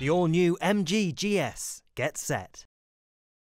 The all new MG GS. Get set.